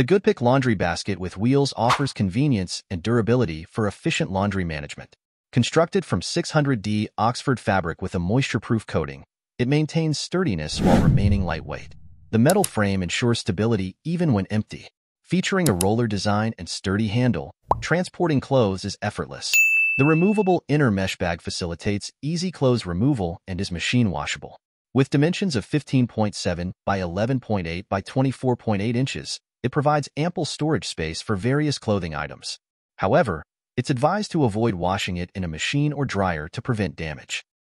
The Goodpick laundry basket with wheels offers convenience and durability for efficient laundry management. Constructed from 600D Oxford fabric with a moisture-proof coating, it maintains sturdiness while remaining lightweight. The metal frame ensures stability even when empty. Featuring a roller design and sturdy handle, transporting clothes is effortless. The removable inner mesh bag facilitates easy clothes removal and is machine washable. With dimensions of 15.7 by 11.8 by 24.8 inches, it provides ample storage space for various clothing items. However, it's advised to avoid washing it in a machine or dryer to prevent damage.